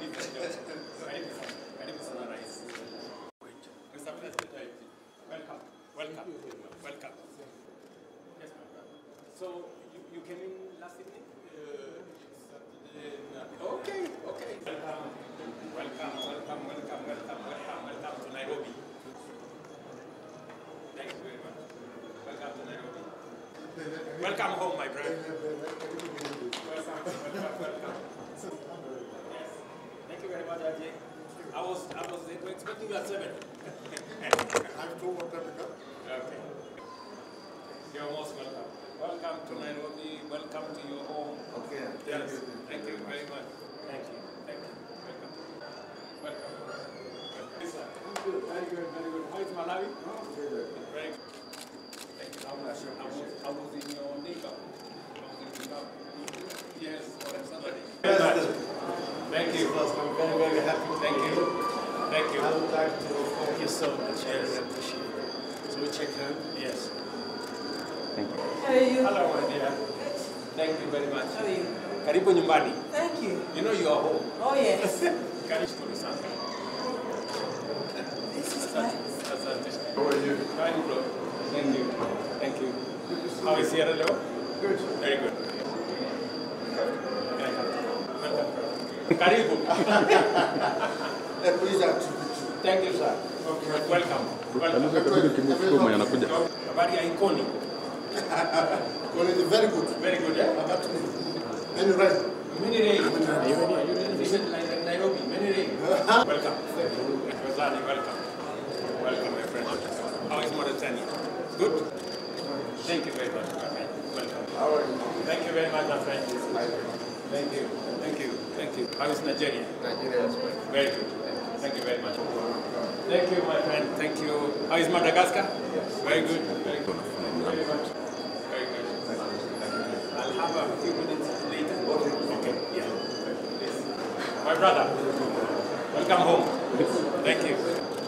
Welcome. Welcome. Welcome. Yes, so you, came in last evening? Uh, Okay, okay. Welcome, welcome, welcome, welcome, welcome, welcome to Nairobi. Thank you very much. Welcome to Nairobi. Welcome home, my brother. Thank you Ajay. I was, I was expecting you at seven. Okay. You're most welcome. Welcome to Nairobi. Welcome to your home. Okay. Yes. Thank you very much. Thank you. Thank you. Welcome. Welcome. Yes, sir. Very good. Very good. How is Malawi? Very good. Thank you. I was, I was, I was in your neighbor. I was in Zimbabwe. Yes, for Saturday. Thank you. I'm very, very happy. Thank you. Thank you. I would like to thank you so much. I Yes. really appreciate it. So we check home. Yes. How are you? Hello, my dear. Thank you very much. How are you? Karibu nyumbani. Thank you. You know you are home. Oh yes. Karibu sana. This is nice. Asante. How are you? Fine, bro. Thank you. Thank you. How is Sierra Leone? Good. Very good. Welcome. Karibu. A pleasure to meet you. Thank you, sir. Welcome. Welcome. anakuja Habari ya Ikoni. Colin, very good. Very good, eh? About me. Many right. Many rain. Nairobi. Many rain. Welcome. Rosani, welcome. Welcome, my friend. How is Mauritania? Good? Thank you very much, my friend. Welcome. How are you? Thank you very much, my friend. Thank you. Thank you. Thank you. How is Nigeria? Nigeria as well. Very good. Thank you very much. Thank you, my friend. Thank you. How is Madagascar? Very good. Very good. Very much. Very good. I'll have a few minutes later. Okay. Okay. Yeah. Yes. My brother. Welcome home. Thank you.